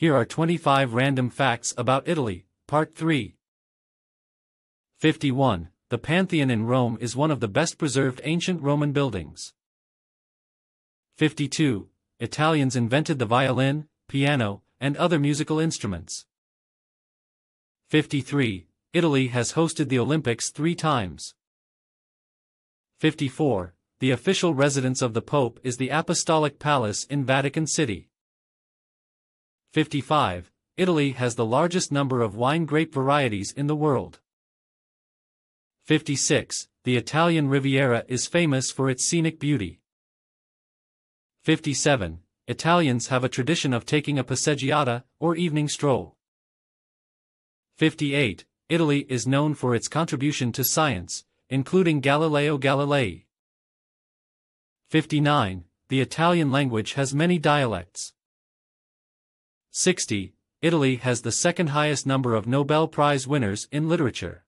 here are 25 random facts about Italy, Part 3. 51. The Pantheon in Rome is one of the best preserved ancient Roman buildings. 52. Italians invented the violin, piano, and other musical instruments. 53. Italy has hosted the Olympics three times. 54. The official residence of the Pope is the Apostolic Palace in Vatican City. 55. Italy has the largest number of wine grape varieties in the world. 56. The Italian Riviera is famous for its scenic beauty. 57. Italians have a tradition of taking a passeggiata, or evening stroll. 58. Italy is known for its contribution to science, including Galileo Galilei. 59. The Italian language has many dialects. 60. Italy has the second highest number of Nobel Prize winners in literature.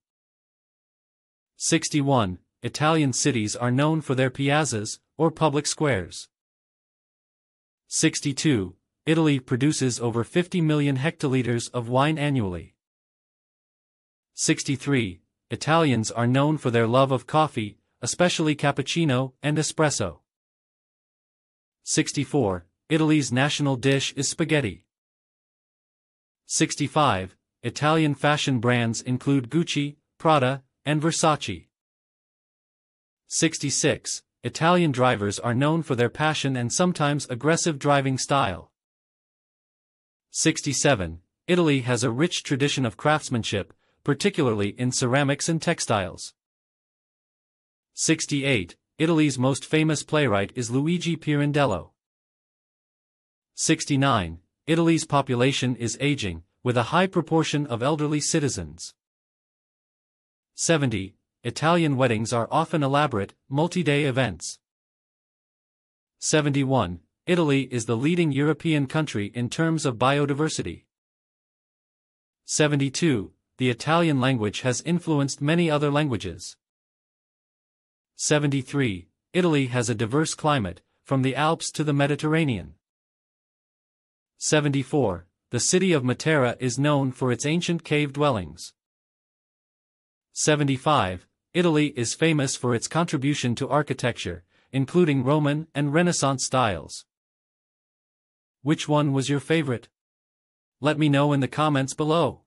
61. Italian cities are known for their piazzas, or public squares. 62. Italy produces over 50 million hectoliters of wine annually. 63. Italians are known for their love of coffee, especially cappuccino and espresso. 64. Italy's national dish is spaghetti. 65. Italian fashion brands include Gucci, Prada, and Versace. 66. Italian drivers are known for their passion and sometimes aggressive driving style. 67. Italy has a rich tradition of craftsmanship, particularly in ceramics and textiles. 68. Italy's most famous playwright is Luigi Pirandello. 69. Italy's population is aging, with a high proportion of elderly citizens. 70. Italian weddings are often elaborate, multi-day events. 71. Italy is the leading European country in terms of biodiversity. 72. The Italian language has influenced many other languages. 73. Italy has a diverse climate, from the Alps to the Mediterranean. 74. The city of Matera is known for its ancient cave dwellings. 75. Italy is famous for its contribution to architecture, including Roman and Renaissance styles. Which one was your favorite? Let me know in the comments below.